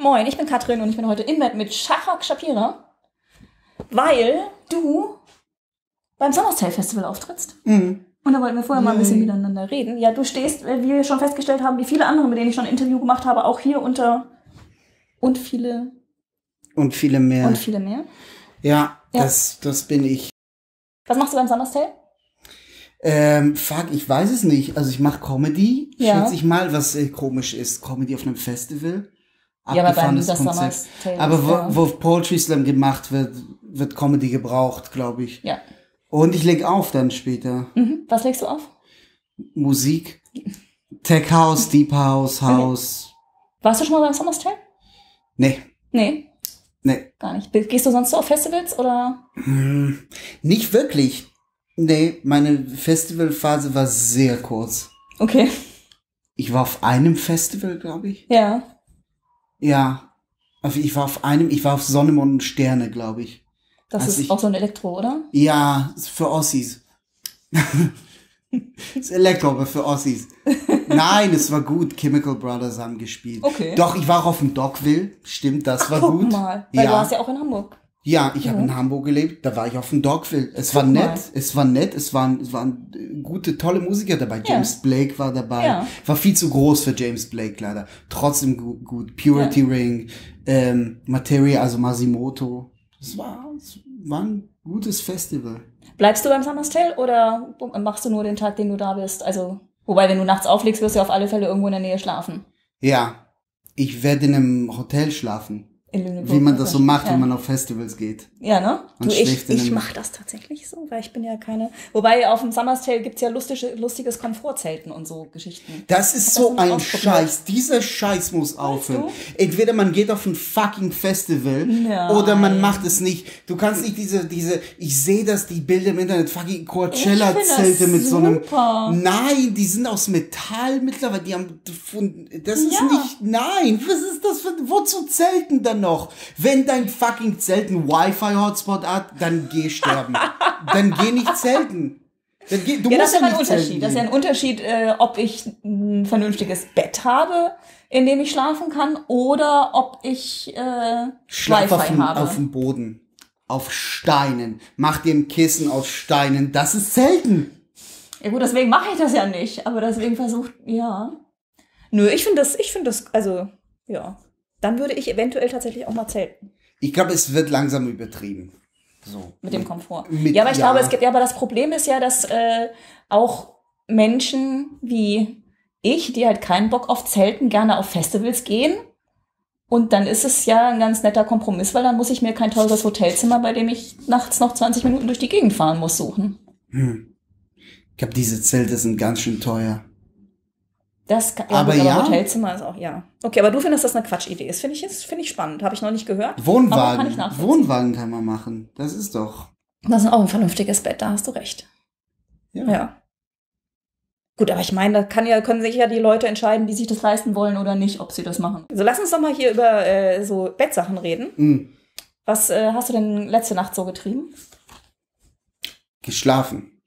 Moin, ich bin Katrin und ich bin heute in Bett mit Shachak Shapira, weil du beim Sommerstyle Festival auftrittst. Mhm. Und da wollten wir vorher mal ein bisschen Yay. miteinander reden. Ja, du stehst, äh, wie wir schon festgestellt haben, wie viele andere, mit denen ich schon ein Interview gemacht habe, auch hier unter und viele Und viele mehr. und viele mehr. ja, Ja. Das, das bin ich. Was machst du beim Sommerstyle? Ähm, fuck, ich weiß es nicht. Also ich mache Comedy, Ja. schätze ich mal, was äh, komisch ist. Comedy auf einem Festival. Ja, aber Abgefahrenes Konzept. Sommerstyle. Aber wo, ja. wo Poetry Slam gemacht wird, wird Comedy gebraucht, glaube ich. ja. Und ich leg auf dann später. Mhm. Was legst du auf? Musik. Tech House, Deep House, House. Warst du schon mal beim Sommerstyle? Nee, Nee, nee. gar nicht. Gehst du sonst so auf Festivals oder? Hm, nicht wirklich. Nee, meine Festivalphase war sehr kurz. Okay. Ich war auf einem Festival, glaube ich. Ja. Ja. Also ich war auf einem, ich war auf Sonne, Mond und Sterne, glaube ich. Das Also ist ich- auch so ein Elektro, oder? Ja, für Ossis. ist Elektro, aber für Ossis. Nein, es war gut. Chemical Brothers haben gespielt. Okay. Doch, ich war auch auf dem Dockville. Stimmt, das war Guck gut. mal. Weil ja. du hast ja auch in Hamburg. Ja, ich habe Ja. in Hamburg gelebt, da war ich auf dem Dogville. Es war nett, mal. es war nett, es waren, es waren äh, gute, tolle Musiker dabei. James Blake war dabei. Ja. War viel zu groß für James Blake leider. Trotzdem gut. gut. Purity Ring, ähm, Materia, also Masimoto. Es war, es war ein gutes Festival. Bleibst du beim Sommerstyle oder machst du nur den Tag, den du da bist? Also, wobei, wenn du nachts auflegst, wirst du auf alle Fälle irgendwo in der Nähe schlafen. Ja, ich werde in einem Hotel schlafen. In Lüneburg. Wie man das so macht, ja. wenn man auf Festivals geht. Ja, ne? Man Du, ich, ich mache das tatsächlich so, weil ich bin ja keine. Wobei auf dem Sommerstyle gibt's ja lustige, lustiges Komfortzelten und so Geschichten. Das ist so das ein? Scheiß. Dieser Scheiß muss aufhören. Entweder man geht auf ein fucking Festival Nein. oder man macht es nicht. Du kannst nicht diese, diese, ich sehe das, die Bilder im Internet, fucking Coachella-Zelte mit so einem. Nein, die sind aus Metall mittlerweile. Die haben, das ist Ja. nicht, nein, was ist das für, wozu zelten dann noch? Wenn dein fucking Zelt einen Wi-Fi-Hotspot hat, dann geh sterben. dann geh nicht zelten. Dann geh, du Ja, das musst ist ja ein Unterschied. zelten Das ist ja ein Unterschied, äh, ob ich ein vernünftiges Bett habe, in dem ich schlafen kann, oder ob ich äh, Schlaf auf Wi-Fi dem, habe. auf dem Boden. Auf Steinen. Mach dir ein Kissen aus Steinen. Das ist selten. Ja gut, deswegen mache ich das ja nicht, aber deswegen versucht, ja. Nö, ich finde das, ich finde das, also, ja. Dann würde ich eventuell tatsächlich auch mal zelten. Ich glaube, es wird langsam übertrieben. So. Mit dem Komfort. Mit- ja, aber ich ja. glaube, es gibt, ja, aber das Problem ist ja, dass äh, auch Menschen wie ich, die halt keinen Bock auf Zelten, gerne auf Festivals gehen. Und dann ist es ja ein ganz netter Kompromiss, weil dann muss ich mir kein teures Hotelzimmer, bei dem ich nachts noch 20 Minuten durch die Gegend fahren muss, suchen. Ich glaube, diese Zelte sind ganz schön teuer. Das kann, Aber gut, ja. Hotelzimmer ist auch, ja. Okay, aber du findest das eine Quatschidee. Das finde ich, jetzt- finde ich spannend. Habe ich noch nicht gehört. Aber kann Wohnwagen. Wohnwagen kann man machen. Das ist doch. Das ist auch ein vernünftiges Bett, da hast du recht. Ja. Ja. Gut, aber ich meine, da kann ja, können sich ja die Leute entscheiden, die sich das leisten wollen oder nicht, ob sie das machen. So, lass uns doch mal hier über äh, so Bettsachen reden. Hm. Was äh, hast du denn letzte Nacht so getrieben? Geschlafen.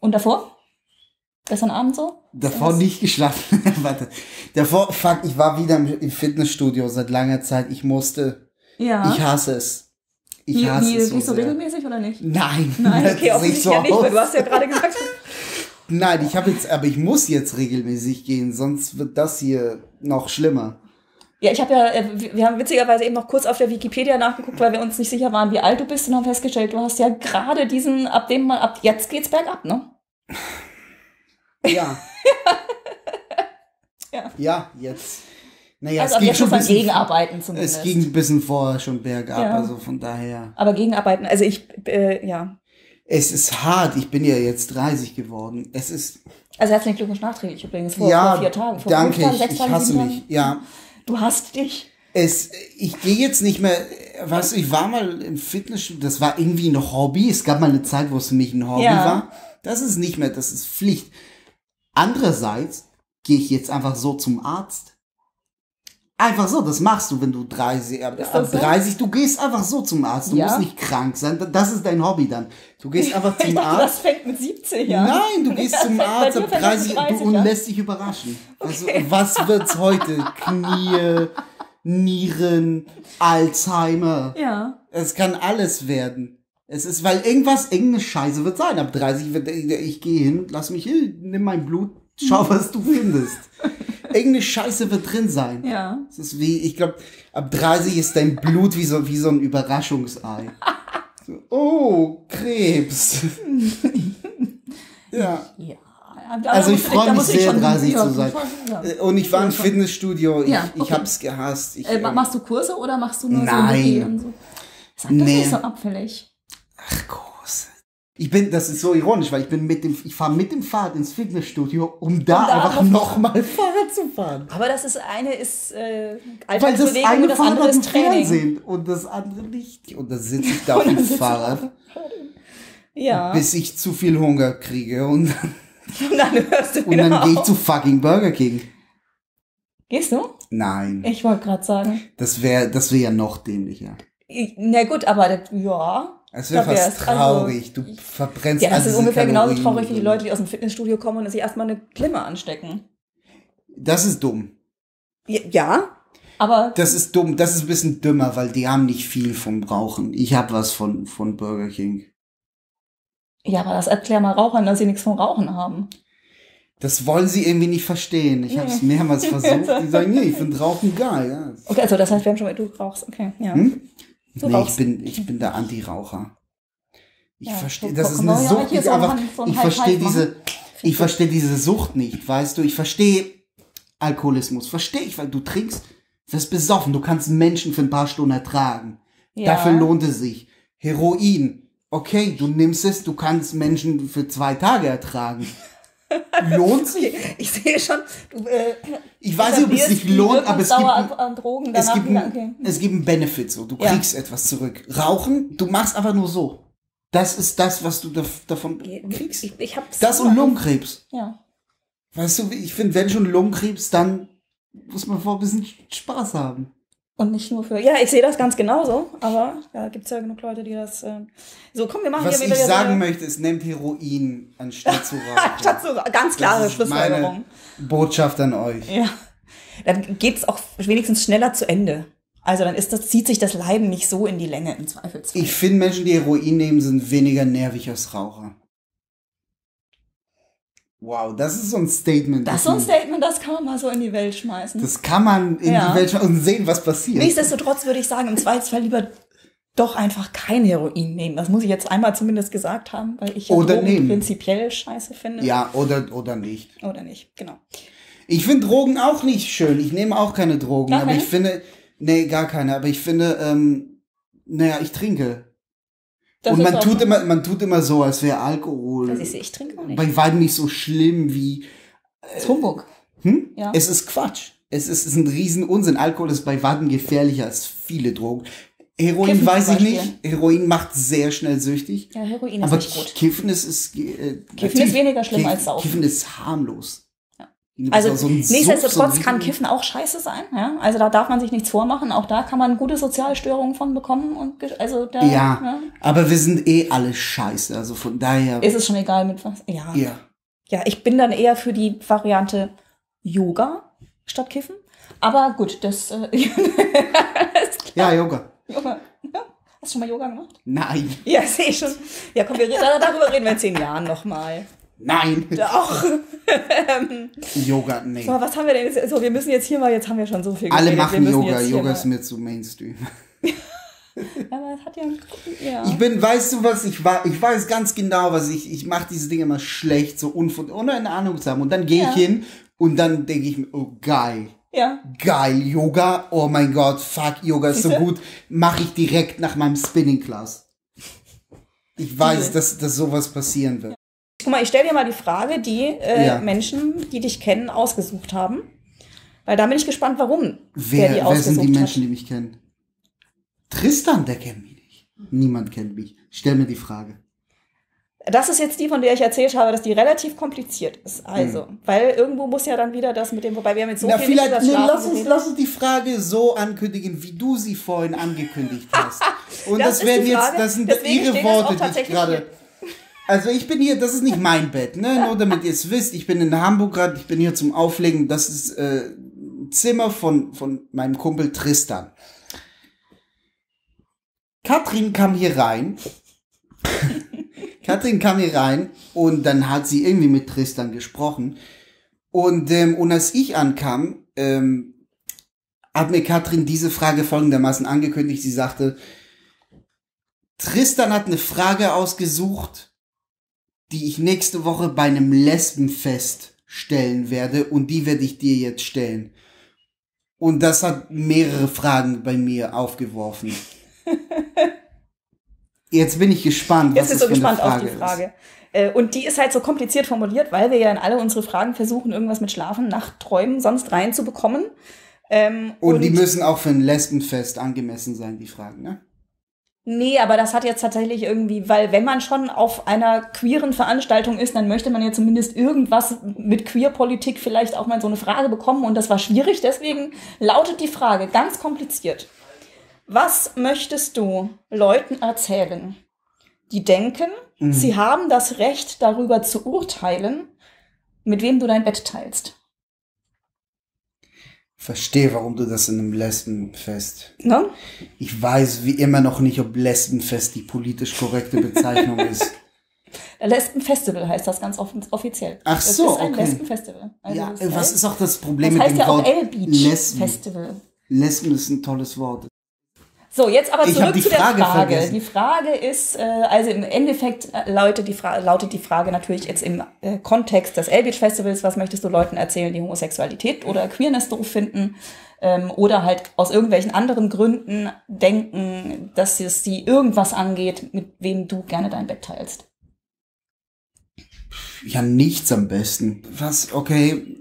Und davor? Gestern Abend so? Davor Was? nicht geschlafen. Warte. Davor, fuck, ich war wieder im Fitnessstudio seit langer Zeit. Ich musste. Ja. Ich hasse es. Ich wie, hasse wie, es so gehst du regelmäßig oder nicht? Nein, Nein, okay, offensichtlich so ja nicht, weil du hast ja gerade gesagt. Nein, ich habe jetzt, aber ich muss jetzt regelmäßig gehen, sonst wird das hier noch schlimmer. Ja, ich habe ja, äh, wir wir haben witzigerweise eben noch kurz auf der Wikipedia nachgeguckt, weil wir uns nicht sicher waren, wie alt du bist und haben festgestellt, du hast ja gerade diesen, ab dem mal, ab jetzt geht's bergab, ne? Ja. Ja. Ja, jetzt. Naja, also ab jetzt muss man gegenarbeiten Es zumindest. ging ein bisschen vorher schon bergab, Ja. also von daher. Aber gegenarbeiten, also ich, äh, ja. Es ist hart, ich bin ja jetzt 30 geworden. Es ist, Also herzlichen Glückwunsch nachträglich übrigens, vor, ja, vor vier Tagen. Vor danke, fünf Tagen, ich, sechs ich Tagen, hasse sieben mich. Ja, Du hast dich. es, ich gehe jetzt nicht mehr, weißt du, ich war mal im Fitnessstudio, das war irgendwie ein Hobby. Es gab mal eine Zeit, wo es für mich ein Hobby Ja. war. Das ist nicht mehr, das ist Pflicht. Andererseits gehe ich jetzt einfach so zum Arzt. Einfach so, das machst du, wenn du 30, ab, ab das so? 30, du gehst einfach so zum Arzt. Du Ja. musst nicht krank sein. Das ist dein Hobby dann. Du gehst einfach zum dachte, Arzt. das fängt mit 17 Jahren. Nein, du gehst zum Arzt ab fängt das 30, mit 30 du, und an. lässt dich überraschen. Also, was wird's heute? Knie, Nieren, Alzheimer. Ja. Es kann alles werden. Es ist, weil irgendwas, irgendeine Scheiße wird sein. Ab 30 wird, ich, ich gehe hin, lass mich hin, nimm mein Blut, schau, was du findest. irgendeine Scheiße wird drin sein. Ja. Es ist wie, ich glaube, ab 30 ist dein Blut wie so, wie so ein Überraschungsei. So, oh, Krebs. ja. Ja. Also ich freue mich sehr, 30 ja, zu sein. Ja. Äh, Und ich war im Fitnessstudio, ich, Ja, ich okay. hab's gehasst. Ich, Äh, ma- machst du Kurse oder machst du nur Nein. so und so? Sag das Nee. nicht so abfällig. Ach, groß. Ich bin, das ist so ironisch, weil ich bin mit dem, ich fahre mit dem Fahrrad ins Fitnessstudio, um da da einfach noch- nochmal Fahrrad zu fahren. Aber das ist eine ist äh, Weil das Alltagsbewegung und eine das andere Fahrrad im ist Training. Fernsehen und das andere nicht. Und dann sitze ich da auf dann dem Fahrrad, Ja. bis ich zu viel Hunger kriege und, und dann hörst du und dann gehe ich zu fucking Burger King. Gehst du? Nein, Ich wollte gerade sagen. das wäre, das wäre ja noch dämlicher. Ich- Na gut, aber das, ja. Es wäre fast traurig. Also, du verbrennst ja, all ist ungefähr genauso Kalorien traurig wie die Leute, die aus dem Fitnessstudio kommen und sich erstmal eine Klimme anstecken. Das ist dumm. Ja. Aber Das ist dumm. Das ist ein bisschen dümmer, weil die haben nicht viel vom Rauchen. Ich hab was von, von Burger King. ja, aber das erklär mal Rauchern, dass sie nichts vom Rauchen haben. Das wollen sie irgendwie nicht verstehen. Ich habe es Nee. mehrmals versucht. Die sagen, nee, ich finde Rauchen geil. Ja. Okay, also das heißt, wir haben schon mal, du rauchst, okay, ja. Hm? Du nee, ich bin, ich bin der Anti-Raucher. Ich Ja, verstehe, das ist eine ja, Sucht. Ich, so ein aber, Hand- so ein ich verstehe diese, ich verstehe diese Sucht nicht, weißt du? Ich verstehe Alkoholismus. Verstehe ich, weil du trinkst, wirst besoffen. Du kannst Menschen für ein paar Stunden ertragen. Ja. Dafür lohnt es sich. Heroin. Okay, du nimmst es, du kannst Menschen für zwei Tage ertragen. lohnt sich? Ich sehe schon, du äh, Ich weiß nicht, ob es sich lohnt, aber es gibt, an, an Drogen es gibt, ein, okay. es gibt einen Benefit so. Du Ja. kriegst etwas zurück. Rauchen, du machst einfach nur so. Das ist das, was du dav- davon kriegst. Ich, ich Das und Lungenkrebs. Ja. Weißt du, ich finde, wenn schon Lungenkrebs, dann muss man vor ein bisschen Spaß haben. Und nicht nur für. Ja, ich sehe das ganz genauso, aber da gibt's ja genug Leute, die das. Äh, so, komm, wir machen Was hier ich wieder sagen so, möchte, ist, nehmt Heroin anstatt zu rauchen. Statt so ganz klare Schlussfolgerung. Botschaft an euch. Ja. Dann geht's auch wenigstens schneller zu Ende. Also dann ist das, zieht sich das Leiden nicht so in die Länge im Zweifelsfall. Ich finde, Menschen, die Heroin nehmen, sind weniger nervig als Raucher. Wow, das ist so ein Statement. das ist so ein Statement, das kann man mal so in die Welt schmeißen. Das kann man in Ja. die Welt schauen und sehen, was passiert. Nichtsdestotrotz würde ich sagen, im Zweifelsfall lieber doch einfach kein Heroin nehmen. Das muss ich jetzt einmal zumindest gesagt haben, weil ich ja Oder Drogen nehmen. prinzipiell scheiße finde. Ja, oder, oder nicht. Oder nicht, genau. Ich finde Drogen auch nicht schön. Ich nehme auch keine Drogen. Gar aber keine? ich finde, nee, gar keine. Aber ich finde, ähm, naja, ich trinke. Das und man tut immer, man tut immer so, als wäre Alkohol Das ist, ich trinke auch nicht. bei weitem nicht so schlimm wie, Das ist Humbug. hm? Ja. Es ist Quatsch. Es ist, es ist ein riesen Unsinn. Alkohol ist bei weitem gefährlicher als viele Drogen. Heroin Kiffen weiß ich nicht. Heroin macht sehr schnell süchtig. Ja, Heroin ist Aber nicht gut. Kiffen ist, ist äh, Kiffen ist weniger schlimm als Saufen. Kiffen ist harmlos. Also so nichtsdestotrotz kann Kiffen auch scheiße sein. Ja? Also da darf man sich nichts vormachen. Auch da kann man gute Sozialstörungen von bekommen. Und also da Ja, aber wir sind eh alle scheiße. Also von daher. ist es schon egal mit was. Ja. ja. ja, ich bin dann eher für die Variante Yoga statt Kiffen. Aber gut, das äh, Ja, Yoga. Yoga. Ja? Hast du schon mal Yoga gemacht? Nein. Ja, sehe ich schon. Ja, komm, wir, reden- darüber reden wir in zehn Jahren nochmal. Nein. Doch. Yoga, nee. So, was haben wir denn jetzt? So, wir müssen jetzt hier mal, jetzt haben wir schon so viel Alle geredet. Machen Yoga. Yoga ist mir zu Mainstream. Aber es hat ja, ja. Ich bin, weißt du was, ich, war, ich weiß ganz genau, was ich, ich mache diese Dinge immer schlecht, so unfund, ohne eine Ahnung zu haben. Und dann gehe Ja. ich hin und dann denke ich mir, oh geil. ja. Geil, Yoga, oh mein Gott, fuck, Yoga ist so gut, mache ich direkt nach meinem Spinning Class. Ich weiß, dass, dass sowas passieren wird. Guck mal, ich stelle dir mal die Frage, die äh, Ja. Menschen, die dich kennen, ausgesucht haben. Weil da bin ich gespannt, warum Wer, die wer ausgesucht sind die hat. Menschen, die mich kennen? Tristan, der kennt mich nicht. Niemand kennt mich. Stell mir die Frage. Das ist jetzt die, von der ich erzählt habe, dass die relativ kompliziert ist. Also, weil irgendwo muss ja dann wieder das mit dem, wobei wir haben jetzt so Hm. Na, viel vielleicht, nee, lass, uns, lass uns die Frage so ankündigen, wie du sie vorhin angekündigt hast. Und Das das, die jetzt, das sind Deswegen ihre Worte, die ich gerade. Also ich bin hier, das ist nicht mein Bett, ne? Nur damit ihr es wisst. Ich bin in Hamburg gerade, ich bin hier zum Auflegen. Das ist äh, Zimmer von, von meinem Kumpel Tristan. Katrin kam hier rein. Katrin kam hier rein und dann hat sie irgendwie mit Tristan gesprochen. Und, ähm, und als ich ankam, ähm, hat mir Katrin diese Frage folgendermaßen angekündigt. Sie sagte, Tristan hat eine Frage ausgesucht, die ich nächste Woche bei einem Lesbenfest stellen werde und die werde ich dir jetzt stellen. Und das hat mehrere Fragen bei mir aufgeworfen. Jetzt bin ich gespannt. Jetzt bist du gespannt auf die Frage. Ist. Äh, und die ist halt so kompliziert formuliert, weil wir ja in alle unsere Fragen versuchen, irgendwas mit Schlafen, Nachtträumen sonst reinzubekommen. Ähm, und, und, die müssen auch für ein Lesbenfest angemessen sein, die Fragen, ne? Nee, aber das hat jetzt tatsächlich irgendwie, weil wenn man schon auf einer queeren Veranstaltung ist, dann möchte man ja zumindest irgendwas mit Queerpolitik vielleicht auch mal so eine Frage bekommen und das war schwierig, deswegen lautet die Frage ganz kompliziert. Was möchtest du Leuten erzählen, die denken, mhm. sie haben das Recht darüber zu urteilen, mit wem du dein Bett teilst? Verstehe, warum du das in einem Lesbenfest. Ne? Ich weiß wie immer noch nicht, ob Lesbenfest die politisch korrekte Bezeichnung ist. Lesbenfestival heißt das ganz off offiziell. Ach so, das ist ein okay. Lesbenfestival. Also ja, was heißt, ist auch das Problem das mit dem Wort Lesben? Festival. Lesben ist ein tolles Wort. So, jetzt aber zurück zu der Frage. Frage. Die Frage ist, äh, also im Endeffekt äh, lautet die, Fra lautet die Frage natürlich jetzt im äh, Kontext des L-Beach Festivals, was möchtest du Leuten erzählen, die Homosexualität oder Queerness doof finden ähm, oder halt aus irgendwelchen anderen Gründen denken, dass es sie irgendwas angeht, mit wem du gerne dein Bett teilst. Ja, nichts am besten. Was, okay,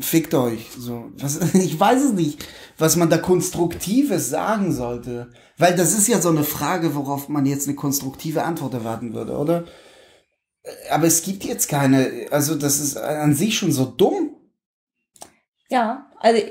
fickt euch. So, was, ich weiß es nicht, was man da Konstruktives sagen sollte. Weil das ist ja so eine Frage, worauf man jetzt eine konstruktive Antwort erwarten würde, oder? Aber es gibt jetzt keine, also das ist an sich schon so dumm. Ja, also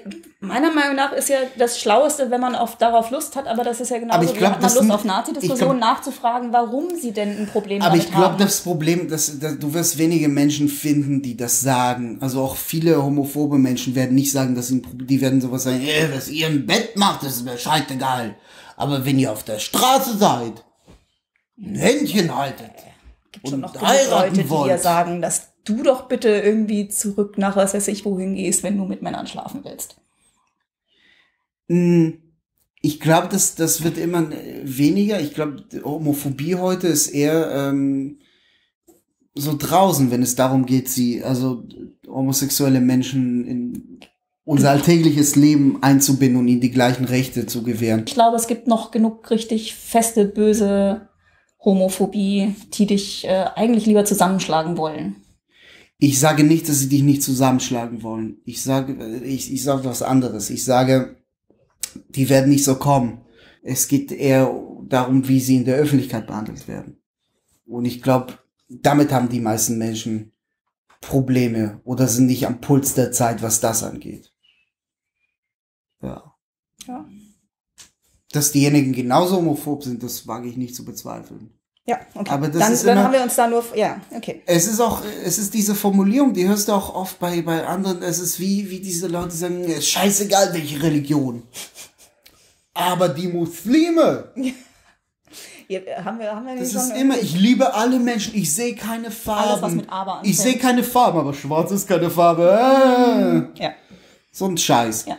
meiner Meinung nach ist ja das Schlaueste, wenn man auf, darauf Lust hat, aber das ist ja genau so, glaub, hat man Lust auf Nazi-Diskussionen nachzufragen, warum sie denn ein Problem aber damit haben. Aber ich glaube, das Problem, dass, dass, du wirst wenige Menschen finden, die das sagen. Also auch viele homophobe Menschen werden nicht sagen, dass sie ein Problem, die werden sowas sagen, ey, was ihr im Bett macht, das ist mir scheißegal. Aber wenn ihr auf der Straße seid, ein Händchen haltet, Gibt schon noch Leute, die wollt, dir sagen, dass du doch bitte irgendwie zurück nach was weiß ich wohin gehst, wenn du mit Männern schlafen willst. Hm, ich glaube, das, das wird immer weniger. Ich glaube, Homophobie heute ist eher ähm, so draußen, wenn es darum geht, sie, also homosexuelle Menschen in unser alltägliches Leben einzubinden und ihnen die gleichen Rechte zu gewähren. Ich glaube, es gibt noch genug richtig feste, böse Homophobie, die dich äh, eigentlich lieber zusammenschlagen wollen. Ich sage nicht, dass sie dich nicht zusammenschlagen wollen. Ich sage, ich, ich sage was anderes. Ich sage, die werden nicht so kommen. Es geht eher darum, wie sie in der Öffentlichkeit behandelt werden. Und ich glaube, damit haben die meisten Menschen Probleme oder sind nicht am Puls der Zeit, was das angeht. Ja. Ja. Dass diejenigen genauso homophob sind, das wage ich nicht zu bezweifeln. Ja, okay. Aber das dann, ist dann immer, haben wir uns da nur, ja, okay. Es ist auch, es ist diese Formulierung, die hörst du auch oft bei, bei anderen, es ist wie, wie diese Leute sagen, ist scheißegal welche Religion. Aber die Muslime. Ja, haben wir, haben wir das ist immer, ich liebe alle Menschen, ich sehe keine Farben. Alles, was mit Aber anfängt. Ich sehe keine Farben, aber schwarz ist keine Farbe. Ah. Ja. So ein Scheiß. Ja.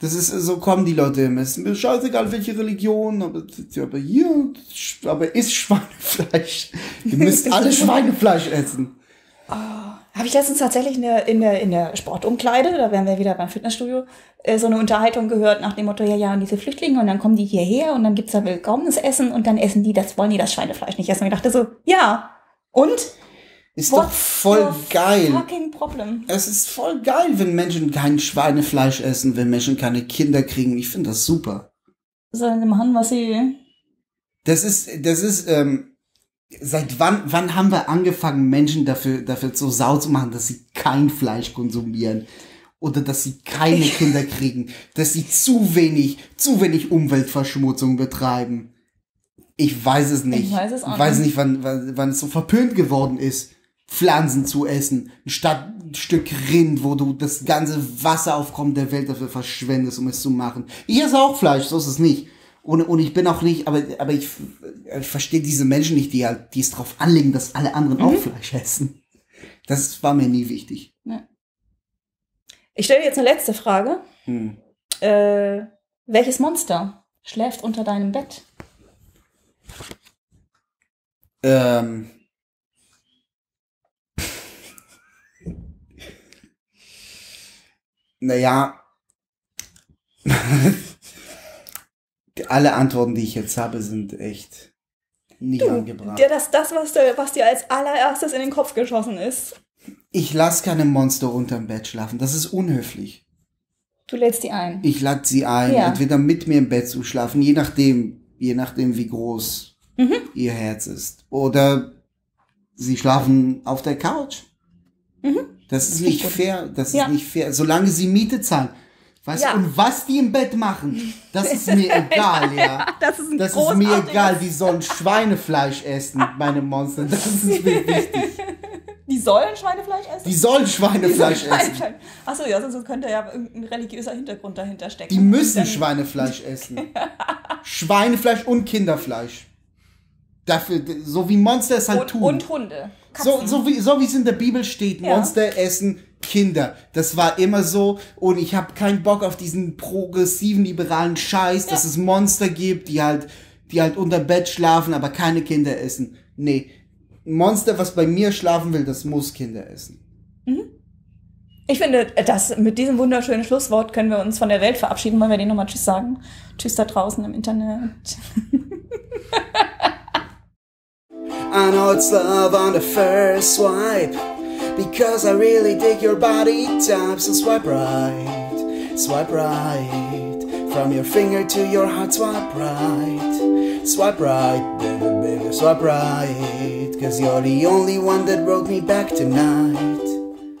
Das ist, so kommen die Leute immer. Es ist mir scheißegal, welche Religion, aber, aber hier, aber isst Schweinefleisch. Ihr müsst alle Schweinefleisch essen. Oh, Habe ich letztens tatsächlich in der, in, der, in der Sportumkleide, da wären wir wieder beim Fitnessstudio, äh, so eine Unterhaltung gehört nach dem Motto, ja, ja, und diese Flüchtlinge, und dann kommen die hierher und dann gibt's da Willkommensessen und dann essen die, das wollen die das Schweinefleisch nicht essen. Und ich dachte so, ja, und? Ist What's doch voll geil. Fucking problem? Es ist voll geil, wenn Menschen kein Schweinefleisch essen, wenn Menschen keine Kinder kriegen. Ich finde das super. Sollen sie machen, was sie. Das ist, das ist, ähm, seit wann, wann haben wir angefangen, Menschen dafür, dafür so sau zu machen, dass sie kein Fleisch konsumieren? Oder dass sie keine Kinder kriegen? Dass sie zu wenig, zu wenig Umweltverschmutzung betreiben? Ich weiß es nicht. Ich weiß es auch ich weiß nicht, wann, wann, wann es so verpönt geworden ist Pflanzen zu essen, statt ein Stück Rind, wo du das ganze Wasseraufkommen der Welt dafür verschwendest, um es zu machen. Ich esse auch Fleisch, so ist es nicht. Und, und ich bin auch nicht, aber, aber ich, ich verstehe diese Menschen nicht, die halt, die es drauf anlegen, dass alle anderen auch Fleisch essen. Das war mir nie wichtig. Ich stelle dir jetzt eine letzte Frage. Hm. Äh, welches Monster schläft unter deinem Bett? Ähm. Naja. Alle Antworten, die ich jetzt habe, sind echt nicht angebracht. Dir das, das was, dir, was dir als allererstes in den Kopf geschossen ist. Ich lasse keine Monster unterm Bett schlafen. Das ist unhöflich. Du lädst die ein. Ich lade sie ein, Ja. entweder mit mir im Bett zu schlafen, je nachdem, je nachdem, wie groß Mhm. ihr Herz ist. Oder sie schlafen auf der Couch. Das ist nicht fair. Das Ja. ist nicht fair. Solange sie Miete zahlen. Weißt Ja. und was die im Bett machen, das ist mir egal, ja. Das ist Das ist mir egal. Die sollen Schweinefleisch essen, meine Monster. Das ist mir wichtig. Die sollen Schweinefleisch essen? Die sollen Schweinefleisch essen. Schweinefleisch. Achso, ja, sonst könnte ja irgendein religiöser Hintergrund dahinter stecken. Die müssen Schweinefleisch essen. Schweinefleisch und Kinderfleisch. Dafür, so wie Monster es halt und, tun. und Hunde. so, Katzen. so wie so wie es in der Bibel steht, Ja. Monster essen Kinder. Das war immer so und ich habe keinen Bock auf diesen progressiven liberalen Scheiß, dass es Monster gibt, die halt die halt unter Bett schlafen, aber keine Kinder essen. Nee, Monster, was bei mir schlafen will, das muss Kinder essen. Ich finde, das, mit diesem wunderschönen Schlusswort können wir uns von der Welt verabschieden. Wollen wir denen nochmal Tschüss sagen? Tschüss da draußen im Internet. I know it's love on the first swipe because I really dig your body type. So swipe right, swipe right from your finger to your heart. Swipe right, swipe right, baby, baby, swipe right. Cause you're the only one that wrote me back tonight.